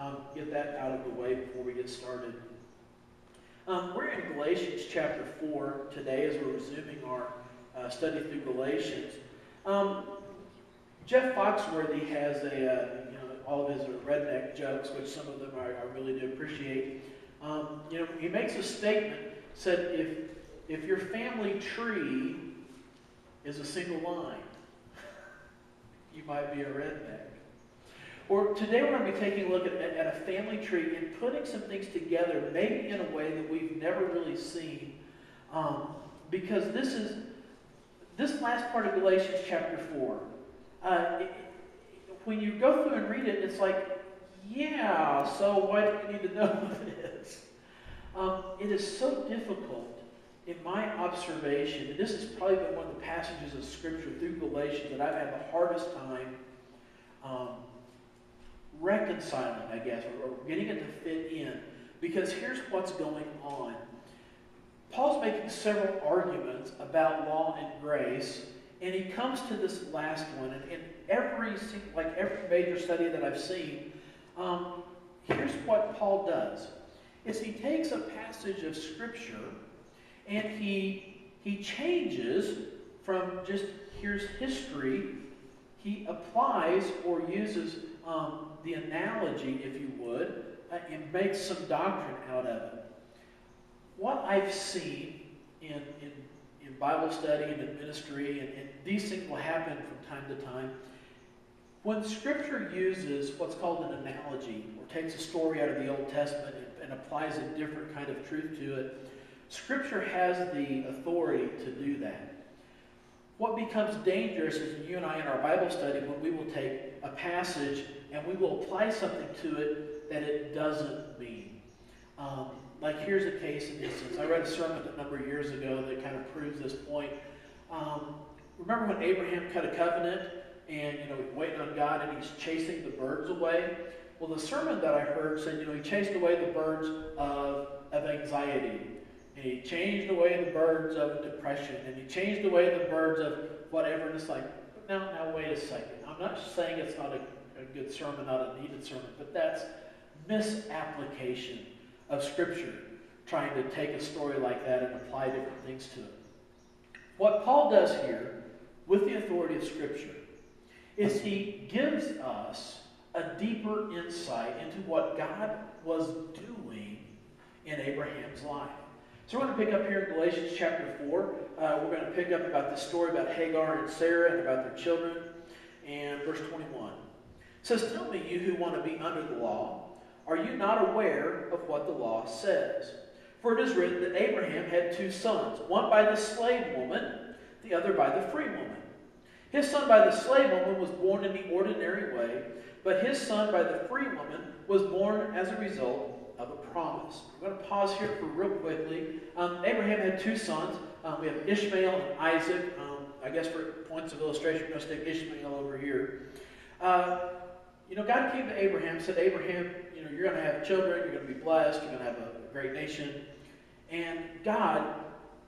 um, get that out of the way before we get started. Um, we're in Galatians chapter 4 today as we're resuming our uh, study through Galatians. Um, Jeff Foxworthy has a, uh, you know, all of his redneck jokes, which some of them I, I really do appreciate. Um, you know, he makes a statement, said if, if your family tree is a single line, you might be a redneck. Or today we're going to be taking a look at, at a family tree and putting some things together, maybe in a way that we've never really seen. Um, because this is, this last part of Galatians chapter 4, uh, it, when you go through and read it, it's like, yeah, so why do we need to know this? Um, it is so difficult in my observation, and this has probably been one of the passages of Scripture through Galatians that I've had the hardest time um, reconciling, I guess, or, getting it to fit in. Because here's what's going on. Paul's making several arguments about law and grace, and he comes to this last one. And in every, like every major study that I've seen, um, here's what Paul does: is he takes a passage of Scripture and he he changes from just here's history. He applies or uses um, the analogy, if you would, uh, and make some doctrine out of it. What I've seen in, in, in Bible study and in ministry, and, and these things will happen from time to time, when Scripture uses what's called an analogy, or takes a story out of the Old Testament and, and applies a different kind of truth to it, Scripture has the authority to do that. What becomes dangerous is you and I in our Bible study when we will take a passage and we will apply something to it that it doesn't mean. Um, like here's a case in instance. I read a sermon a number of years ago that kind of proves this point. Um, remember when Abraham cut a covenant and you know waiting on God and he's chasing the birds away? Well, the sermon that I heard said you know he chased away the birds of, of anxiety. And he changed away the birds of depression, and he changed away the birds of whatever. And it's like, now, now, wait a second. I'm not saying it's not a a good sermon, not a needed sermon, but that's misapplication of Scripture, trying to take a story like that and apply different things to it. What Paul does here, with the authority of Scripture, is he gives us a deeper insight into what God was doing in Abraham's life. So we're going to pick up here in Galatians chapter 4. Uh, we're going to pick up about the story about Hagar and Sarah and about their children. And verse 21 says, Tell me, you who want to be under the law, are you not aware of what the law says? For it is written that Abraham had two sons, one by the slave woman, the other by the free woman. His son by the slave woman was born in the ordinary way, but his son by the free woman was born as a result of a promise. I'm going to pause here for real quickly. Um, Abraham had two sons. Um, we have Ishmael and Isaac. Um, I guess for points of illustration, we're going to stick Ishmael over here. Uh, you know, God came to Abraham said, Abraham, you know, you're going to have children, you're going to be blessed, you're going to have a great nation. And God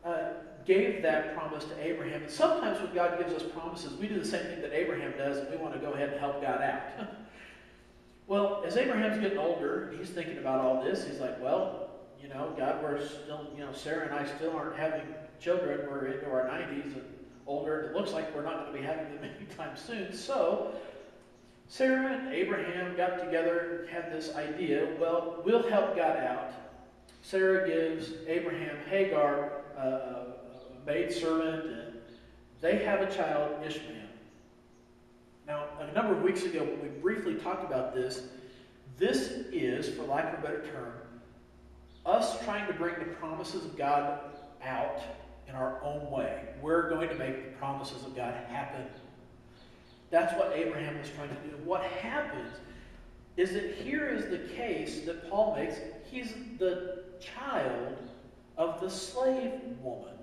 uh, gave that promise to Abraham. And sometimes when God gives us promises, we do the same thing that Abraham does, and we want to go ahead and help God out. well, as Abraham's getting older, he's thinking about all this. He's like, well, you know, God, we're still, you know, Sarah and I still aren't having children. We're into our 90s and older, and it looks like we're not going to be having them anytime soon. So Sarah and Abraham got together and had this idea well, we'll help God out. Sarah gives Abraham Hagar, uh, a maidservant, and they have a child, Ishmael. Now, a number of weeks ago, we briefly talked about this, this is, for lack of a better term, us trying to bring the promises of God out in our own way. We're going to make the promises of God happen that's what Abraham was trying to do. What happens is that here is the case that Paul makes. He's the child of the slave woman.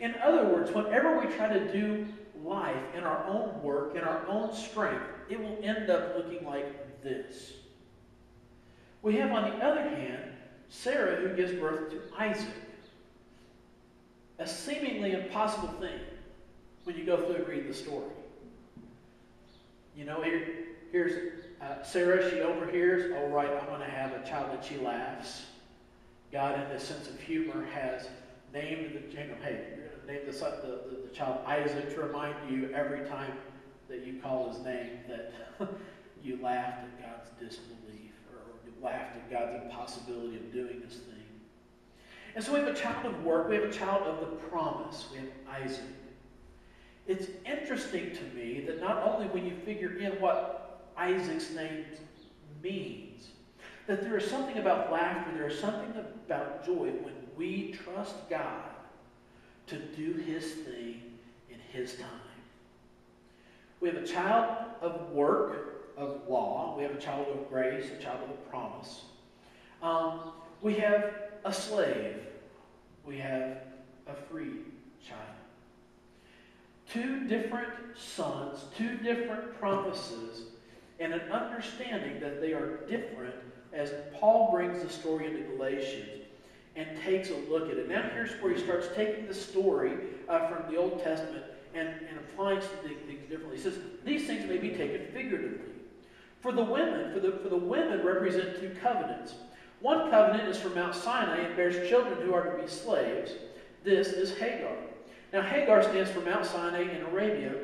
In other words, whenever we try to do life in our own work, in our own strength, it will end up looking like this. We have, on the other hand, Sarah who gives birth to Isaac. A seemingly impossible thing when you go through and read the story. You know, here, here's Uh, Sarah, she overhears, all right, I'm going to have a child that she laughs. God, in this sense of humor, has named the, you hey, you're going to name the, the, the, the child Isaac to remind you every time that you call his name that you laughed at God's disbelief or, or laughed at God's impossibility of doing this thing. And so we have a child of work, we have a child of the promise, we have Isaac. It's interesting to me that not only when you figure in what Isaac's name means, that there is something about laughter, there is something about joy when we trust God to do his thing in his time. We have a child of work, of law. We have a child of grace, a child of promise. Um, we have a slave. We have a free child. Two different sons, two different promises, and an understanding that they are different as Paul brings the story into Galatians and takes a look at it. Now, here's where he starts taking the story uh, from the Old Testament and, and applying some things differently. He says these things may be taken figuratively. For the women, for the, for the women represent two covenants. One covenant is from Mount Sinai and bears children who are to be slaves. This is Hagar. Now, Hagar stands for Mount Sinai in Arabia.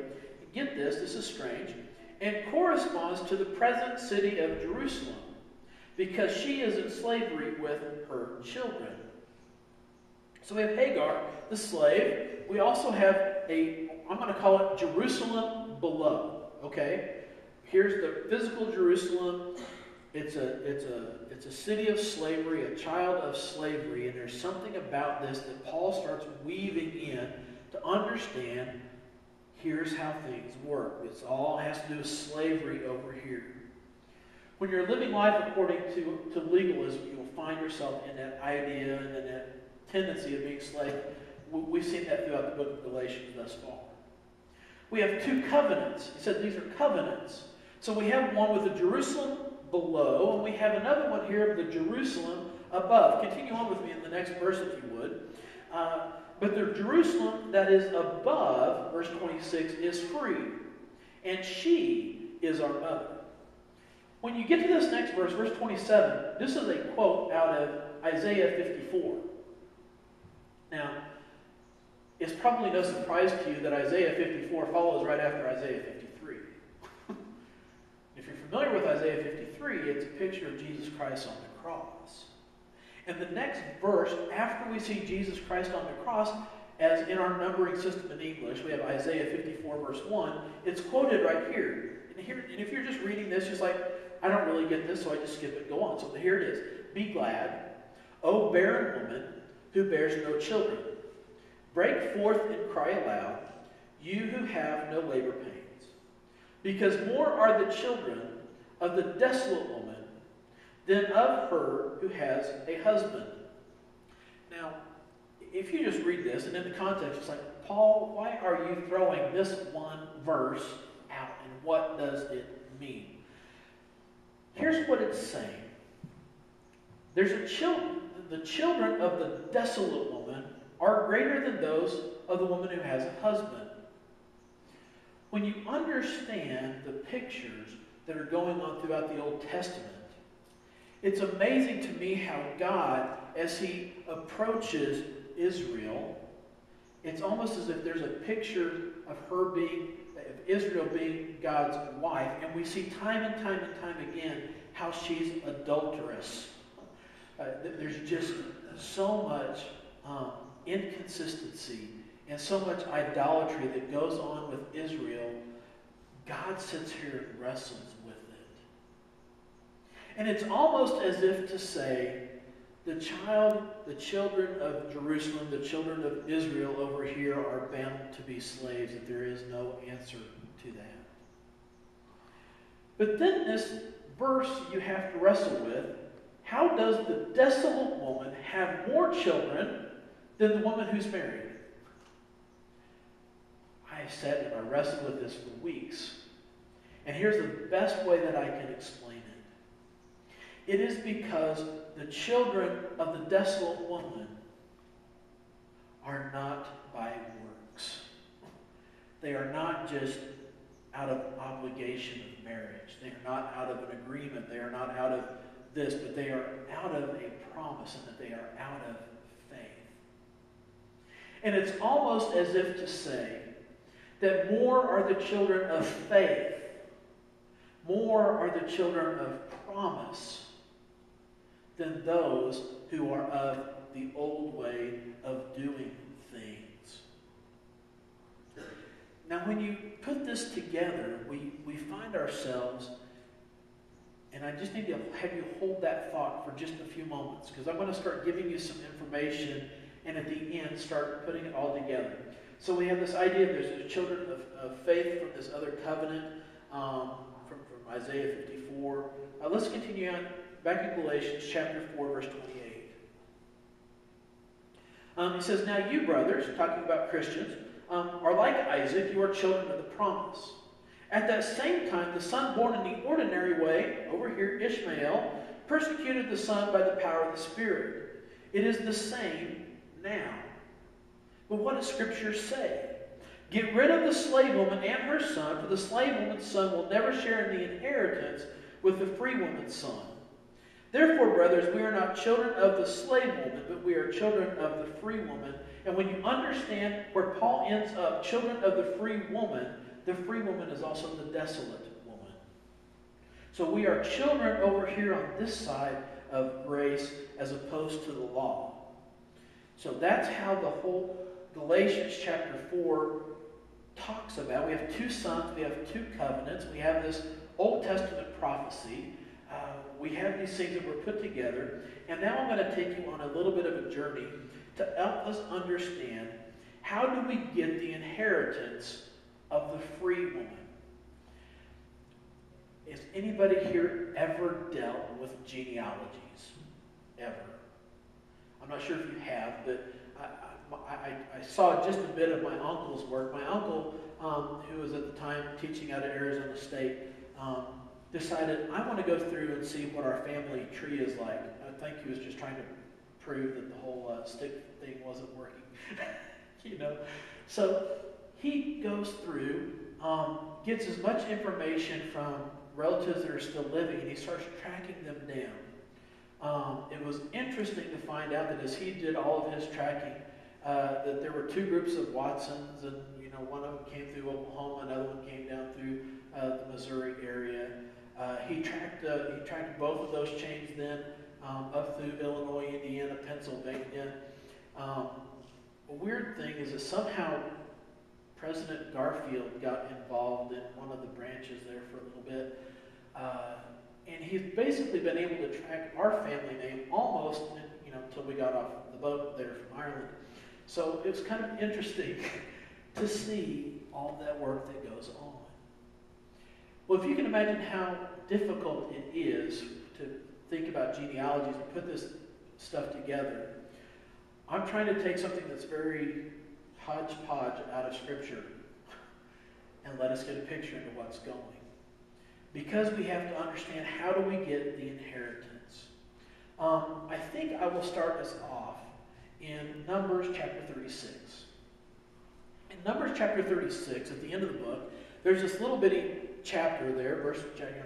Get this, this is strange, and corresponds to the present city of Jerusalem because she is in slavery with her children. So we have Hagar, the slave. We also have a, I'm going to call it Jerusalem below. Okay? Here's the physical Jerusalem. It's a, it's a, it's a city of slavery, a child of slavery, and there's something about this that Paul starts weaving in to understand here's how things work. It's all has to do with slavery over here. When you're living life according to, to legalism, you'll find yourself in that idea and in that tendency of being slave. We've seen that throughout the book of Galatians thus far. We have two covenants. He said these are covenants. So we have one with the Jerusalem below, and we have another one here of the Jerusalem above. Continue on with me in the next verse, if you would. Uh, but the Jerusalem that is above, verse 26, is free, and she is our mother. When you get to this next verse, verse 27, this is a quote out of Isaiah 54. Now, it's probably no surprise to you that Isaiah 54 follows right after Isaiah 53. if you're familiar with Isaiah 53, it's a picture of Jesus Christ on the cross. And the next verse, after we see Jesus Christ on the cross, as in our numbering system in English, we have Isaiah 54, verse 1, it's quoted right here. And, here, and if you're just reading this, just like, I don't really get this, so I just skip it go on. So here it is. Be glad, O barren woman who bears no children. Break forth and cry aloud, you who have no labor pains. Because more are the children of the desolate woman than of her who has a husband. Now, if you just read this, and in the context, it's like, Paul, why are you throwing this one verse out, and what does it mean? Here's what it's saying. There's a children, the children of the desolate woman are greater than those of the woman who has a husband. When you understand the pictures that are going on throughout the Old Testament, it's amazing to me how God, as He approaches Israel, it's almost as if there's a picture of her being, of Israel being God's wife, and we see time and time and time again how she's adulterous. Uh, there's just so much um, inconsistency and so much idolatry that goes on with Israel, God sits here and wrestles. And it's almost as if to say, the child, the children of Jerusalem, the children of Israel over here are bound to be slaves, that there is no answer to that. But then this verse you have to wrestle with how does the desolate woman have more children than the woman who's married. I sat and I wrestled with this for weeks. And here's the best way that I can explain it it is because the children of the desolate woman are not by works, they are not just out of obligation of marriage. They are not out of an agreement. They are not out of this, but they are out of a promise and that they are out of faith. And it's almost as if to say that more are the children of faith, more are the children of promise than those who are of the old way of doing things. Now, when you put this together, we, we find ourselves, and I just need to have you hold that thought for just a few moments, because I'm going to start giving you some information, and at the end, start putting it all together. So we have this idea there's the children of, of faith from this other covenant, um, from, from Isaiah 54. Uh, let's continue on back in Galatians chapter 4, verse 28. Um, he says, Now you, brothers, talking about Christians, um, are like Isaac, you are children of the promise. At that same time, the son born in the ordinary way, over here Ishmael, persecuted the son by the power of the Spirit. It is the same now. But what does Scripture say? Get rid of the slave woman and her son, for the slave woman's son will never share in the inheritance with the free woman's son. Therefore, brothers, we are not children of the slave woman, but we are children of the free woman. And when you understand where Paul ends up, children of the free woman, the free woman is also the desolate woman. So we are children over here on this side of grace as opposed to the law. So that's how the whole Galatians chapter 4 talks about. We have two sons, we have two covenants, we have this Old Testament prophecy. Uh, we have these things that were put together. And now I'm going to take you on a little bit of a journey to help us understand how do we get the inheritance of the free woman. Has anybody here ever dealt with genealogies? Ever? I'm not sure if you have, but I, I, I saw just a bit of my uncle's work. My uncle, um, who was at the time teaching out of Arizona State, um, decided, I want to go through and see what our family tree is like. I think he was just trying to prove that the whole uh, stick thing wasn't working. you know? So he goes through, um, gets as much information from relatives that are still living, and he starts tracking them down. Um, it was interesting to find out that as he did all of his tracking, uh, that there were two groups of Watsons, and you know one of them came through Oklahoma, another one came down through uh, the Missouri area. Uh, he tracked uh, he tracked both of those chains then um, up through Illinois, Indiana, Pennsylvania. Um, a weird thing is that somehow President Garfield got involved in one of the branches there for a little bit. Uh, and he's basically been able to track our family name almost, you know, until we got off the boat there from Ireland. So it was kind of interesting to see all that work that goes on. Well, if you can imagine how difficult it is to think about genealogies and put this stuff together, I'm trying to take something that's very hodgepodge out of Scripture and let us get a picture into what's going. Because we have to understand how do we get the inheritance. Um, I think I will start us off in Numbers chapter 36. In Numbers chapter 36, at the end of the book, there's this little bitty chapter there, verse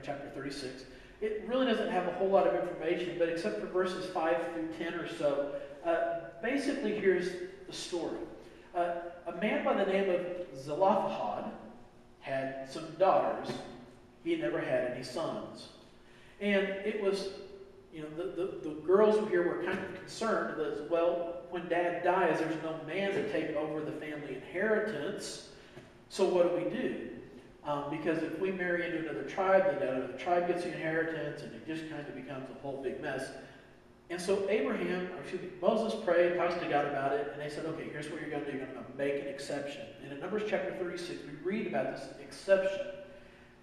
chapter 36. It really doesn't have a whole lot of information, but except for verses 5 through 10 or so, uh, basically here's the story. Uh, a man by the name of Zelophehad had some daughters. He never had any sons. And it was, you know, the, the, the girls here were kind of concerned that, well, when dad dies, there's no man to take over the family inheritance. So what do we do? Um, because if we marry into another tribe, then another tribe gets the inheritance, and it just kind of becomes a whole big mess. And so Abraham, or excuse me, Moses prayed, talks to God about it, and they said, okay, here's what you're going to do. You're going to make an exception. And in Numbers chapter 36, we read about this exception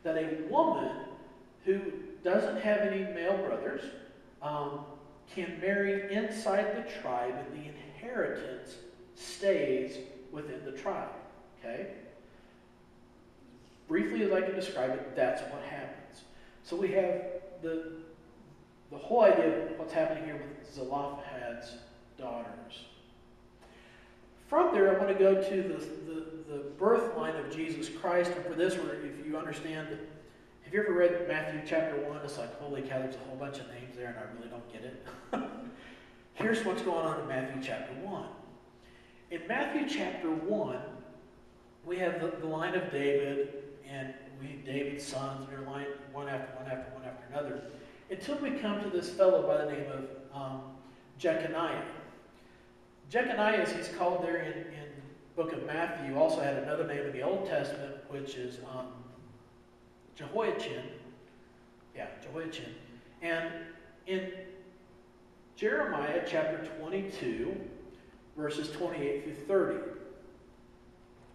that a woman who doesn't have any male brothers um, can marry inside the tribe, and the inheritance stays within the tribe. Okay? Briefly, as I can describe it, that's what happens. So we have the, the whole idea of what's happening here with Zelophehad's daughters. from there, I want to go to the, the, the birth line of Jesus Christ. And for this, if you understand, have you ever read Matthew chapter 1? It's like, holy cow, there's a whole bunch of names there, and I really don't get it. Here's what's going on in Matthew chapter 1. In Matthew chapter 1, we have the, the line of David, and we David's sons, and they're line one after one after one after another, until we come to this fellow by the name of um, Jeconiah. Jeconiah, as he's called there in, in book of Matthew, also had another name in the Old Testament, which is um, Jehoiachin. Yeah, Jehoiachin. And in Jeremiah chapter 22, verses 28 through 30,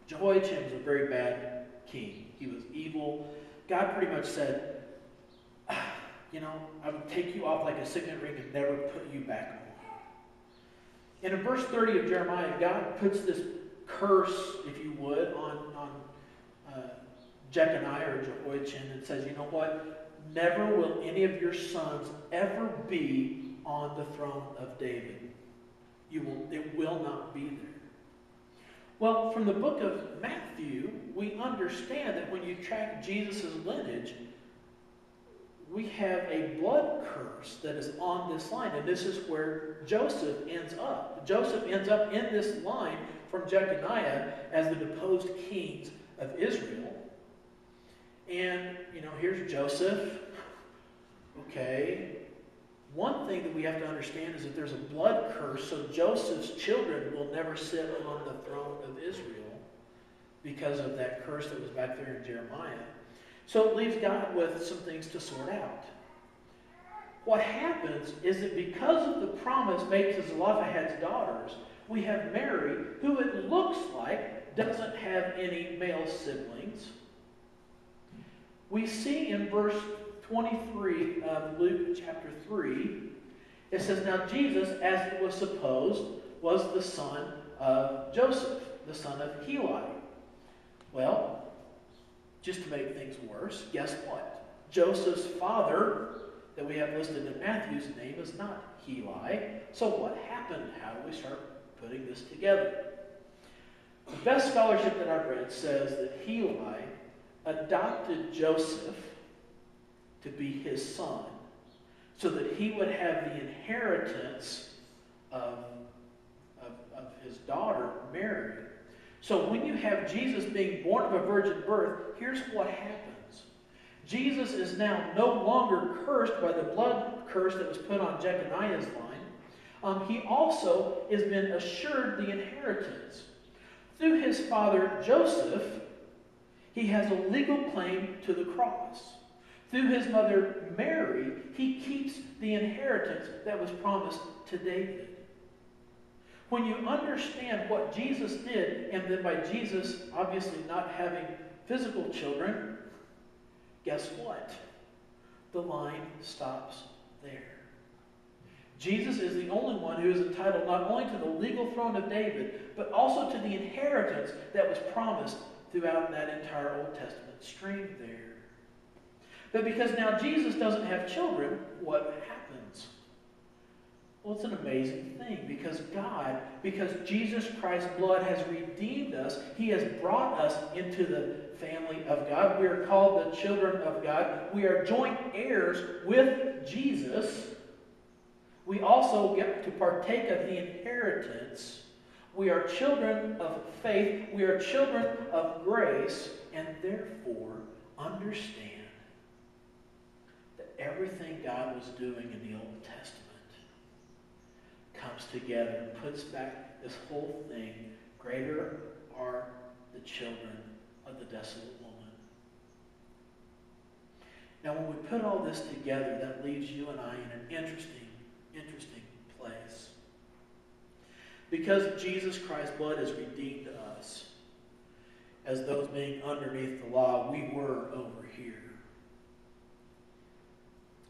Jehoiachin was a very bad king. He was evil. God pretty much said, you know, I would take you off like a signet ring and never put you back on. And in verse 30 of Jeremiah, God puts this curse, if you would, on, on uh, Jeconiah or Jehoiachin and says, you know what? Never will any of your sons ever be on the throne of David. You will, it will not be there. Well, from the book of Matthew, we understand that when you track Jesus' lineage, we have a blood curse that is on this line. And this is where Joseph ends up. Joseph ends up in this line from Jeconiah as the deposed kings of Israel. And, you know, here's Joseph. Okay. One thing that we have to understand is that there's a blood curse, so Joseph's children will never sit on the throne of Israel because of that curse that was back there in Jeremiah. So it leaves God with some things to sort out. What happens is that because of the promise made to Zelophehad's daughters, we have Mary, who it looks like doesn't have any male siblings. We see in verse 23 of Luke chapter 3, it says, Now Jesus, as it was supposed, was the son of Joseph, the son of Heli. Well, just to make things worse, guess what? Joseph's father, that we have listed in Matthew's name, is not Heli. So what happened? How do we start putting this together? The best scholarship that I've read says that Heli adopted Joseph to be his son so that he would have the inheritance of, of, of his daughter, Mary, so when you have Jesus being born of a virgin birth, here's what happens. Jesus is now no longer cursed by the blood curse that was put on Jeconiah's line. Um, he also has been assured the inheritance. Through his father Joseph, he has a legal claim to the cross. Through his mother Mary, he keeps the inheritance that was promised to David. When you understand what Jesus did, and then by Jesus obviously not having physical children, guess what? The line stops there. Jesus is the only one who is entitled not only to the legal throne of David, but also to the inheritance that was promised throughout that entire Old Testament stream there. But because now Jesus doesn't have children, what happens? Well, it's an amazing thing because God, because Jesus Christ's blood has redeemed us, He has brought us into the family of God. We are called the children of God. We are joint heirs with Jesus. We also get to partake of the inheritance. We are children of faith. We are children of grace, and therefore understand everything God was doing in the Old Testament comes together and puts back this whole thing. Greater are the children of the desolate woman. Now, when we put all this together, that leaves you and I in an interesting, interesting place. Because Jesus Christ's blood has redeemed us, as those being underneath the law, we were over.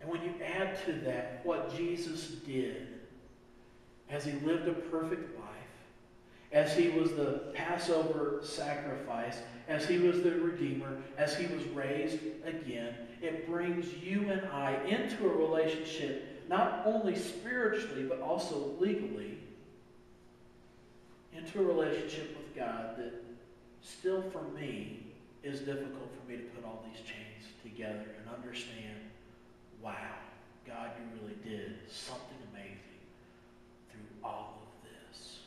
And when you add to that what Jesus did, as he lived a perfect life, as he was the Passover sacrifice, as he was the Redeemer, as he was raised again, it brings you and I into a relationship, not only spiritually, but also legally, into a relationship with God that still for me is difficult for me to put all these chains together and understand, wow, God, you really did something amazing through all of this.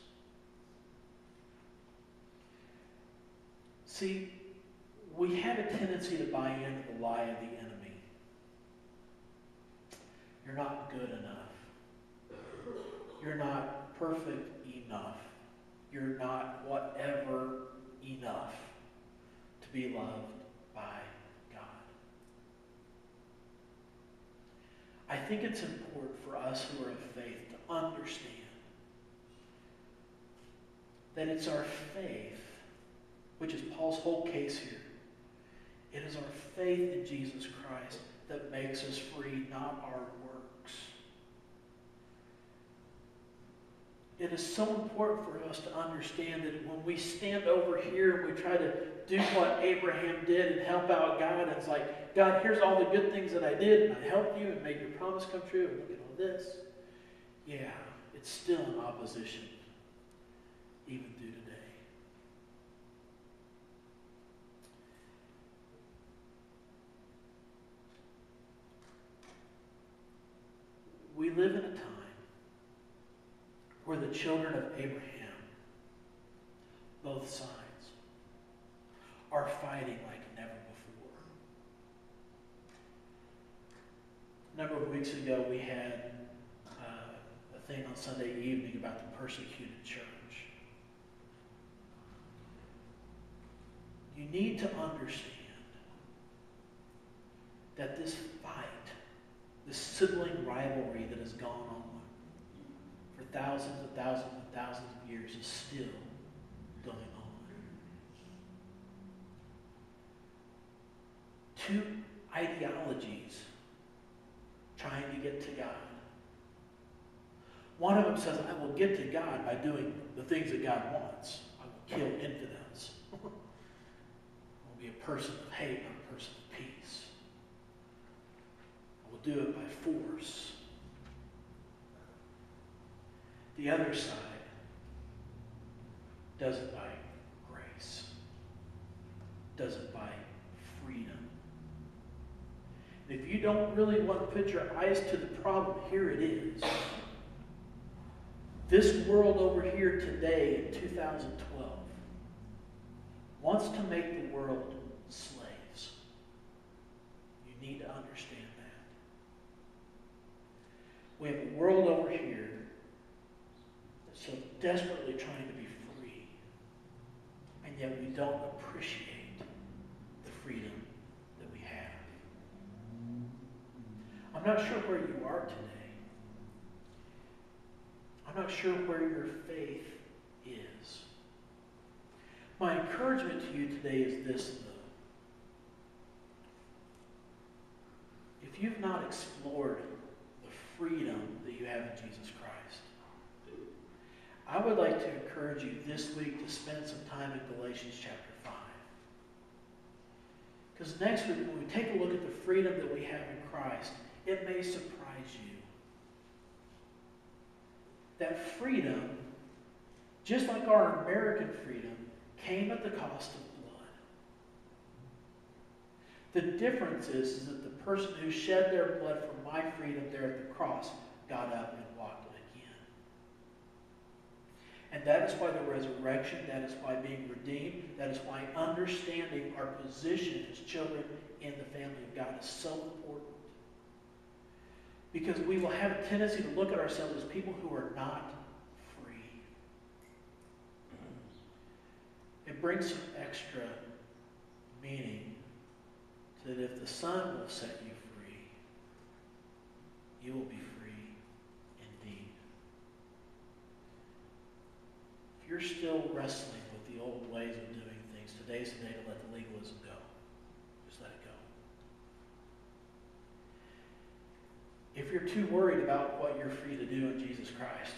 See, we have a tendency to buy into the lie of the enemy. You're not good enough. You're not perfect enough. You're not whatever enough to be loved by God. I think it's important for us who are of faith to understand that it's our faith, which is Paul's whole case here. It is our faith in Jesus Christ that makes us free, not our works. It is so important for us to understand that when we stand over here and we try to do what Abraham did and help out God, it's like, God, here's all the good things that I did, and I helped you and made your promise come true, and look at all this. Yeah, it's still in opposition, even through today. We live in a time where the children of Abraham, both sides, are fighting like never before. A number of weeks ago, we had uh, a thing on Sunday evening about the persecuted church. You need to understand that this fight, this sibling rivalry that has gone on for thousands and thousands and thousands of years is still going on. Two ideologies trying to get to God. One of them says, I will get to God by doing the things that God wants. I will kill infidels. I will be a person of hate, not a person of peace. I will do it by force. The other side does it by grace, does it by freedom. If you don't really want to put your eyes to the problem, here it is. This world over here today in 2012 wants to make the world slaves. You need to understand that. We have a world over here that's so desperately trying to be free, and yet we don't appreciate the freedom that we have. I'm not sure where you are today. I'm not sure where your faith is. My encouragement to you today is this, though. If you've not explored the freedom that you have in Jesus Christ, I would like to encourage you this week to spend some time in Galatians chapter 5. Because next week, when we take a look at the freedom that we have in Christ, it may surprise you. That freedom, just like our American freedom, came at the cost of blood. The difference is, is that the person who shed their blood for my freedom there at the cross got up and walked again. and that is why the resurrection, that is why being redeemed, that is why understanding our position as children in the family of God is so important. Because we will have a tendency to look at ourselves as people who are not free. It brings some extra meaning that if the Son will set you free, you will be free. Indeed. If you're still wrestling with the old ways of doing things, today's the day to let the legalism go. if you're too worried about what you're free to do in Jesus Christ,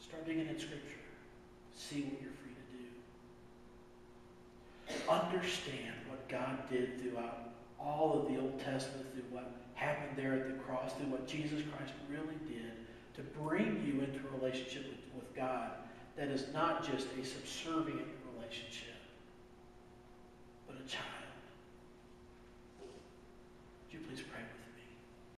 start digging in Scripture. See what you're free to do. Understand what God did throughout all of the Old Testament, through what happened there at the cross, through what Jesus Christ really did to bring you into a relationship with, with God that is not just a subservient relationship, but a child. Would you please pray?